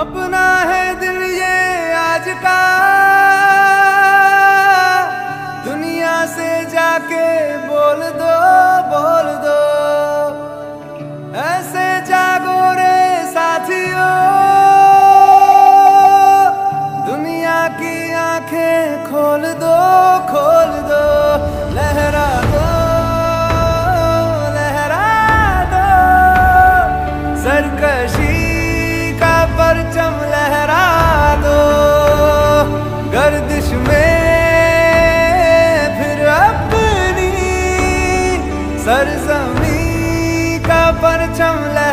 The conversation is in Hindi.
अपना है दिल ये गर्दिश में फिर अपनी सरजमी का परचम ले